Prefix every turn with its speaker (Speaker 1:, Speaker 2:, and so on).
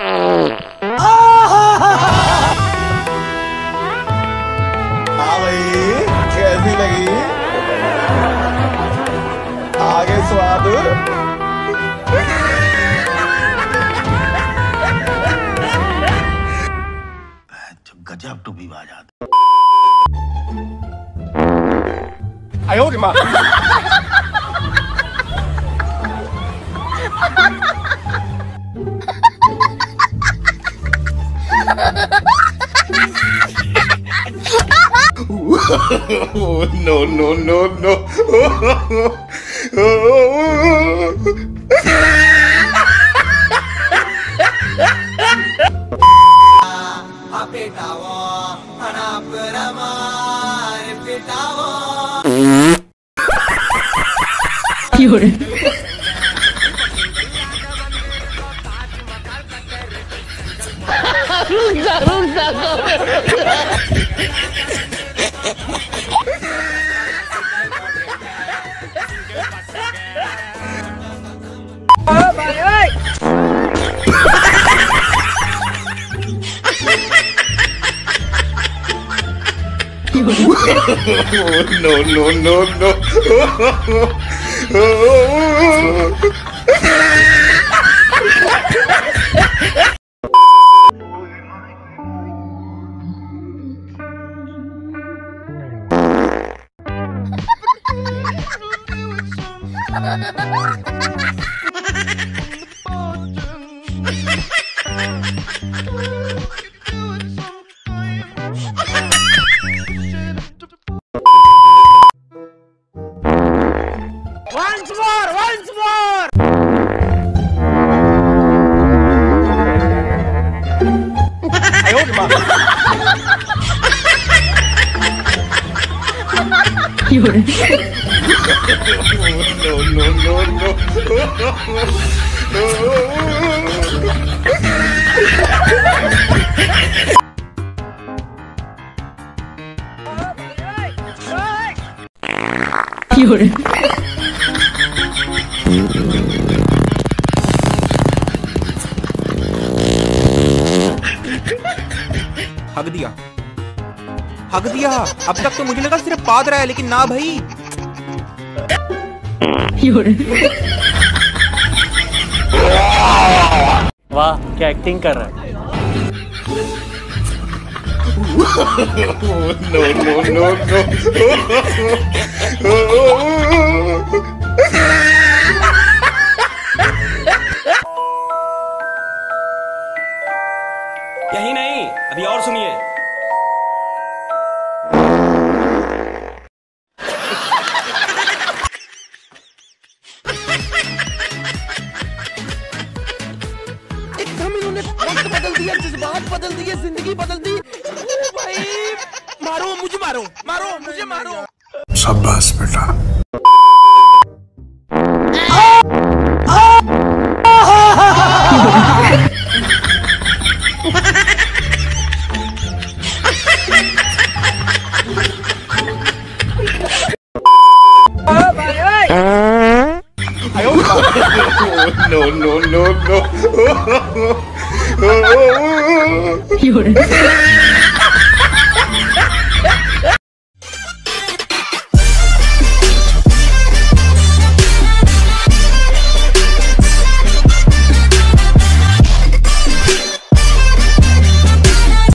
Speaker 1: हाँ भाई कैसी लगी? आगे स्वाद।
Speaker 2: गजब टू भी no,
Speaker 1: no, no, no. You're रुक जा रुक जा 的妈
Speaker 2: ！no no no no Once more! no no no no no no no
Speaker 3: हक दिया हक दिया। अब तक तो मुझे लगा सिर्फ़ पाद रहा है लेकिन ना भाई।
Speaker 4: वाह क्या एक्टिंग कर रहा है?
Speaker 2: no no no no
Speaker 5: यही नहीं अभी और सुनिए।
Speaker 3: दिया जज्बात बदल दिए ज़िंदगी बदल दी भाई मारो मुझे मारो मारो मुझे मारो
Speaker 6: शाबाश बेटा
Speaker 2: no no no no 有人。